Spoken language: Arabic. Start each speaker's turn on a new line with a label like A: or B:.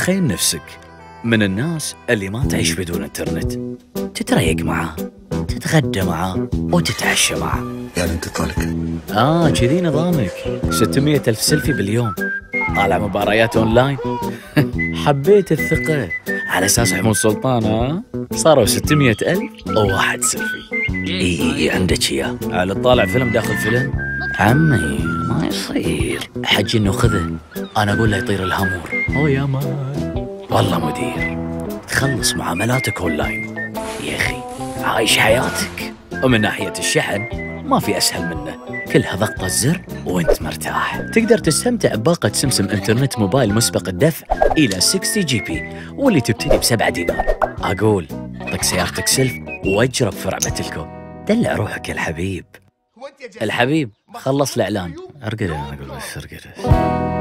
A: تخيل نفسك من الناس اللي ما تعيش بدون إنترنت. تتريق معاه تتغدى معاه وتتعشى معاه
B: يعني انت طالق.
A: آه كذي نظامك. 600 ألف سيلفي باليوم. طالع مباريات أونلاين. حبيت الثقة. على أساس حمود سلطان ها صاروا 600 ألف وواحد سيلفي. إي إي عندك اياه على طالع فيلم داخل فيلم. عمي. ما يصير حجي إنه خذه. أنا أقول له يطير الهامور. هو يا مان والله مدير. تخلص معاملاتك أونلاين. يا أخي عايش حياتك. ومن ناحية الشحن ما في أسهل منه. كلها ضغطة زر وأنت مرتاح. تقدر تستمتع بباقة سمسم إنترنت موبايل مسبق الدفع إلى 60 جي بي واللي تبتدي بسبعة دينار. أقول طق سيارتك سلف وأجرب في رعبة الكون. دلع روحك يا الحبيب. الحبيب خلص الإعلان. أرقد أنا أقول بس أرقد.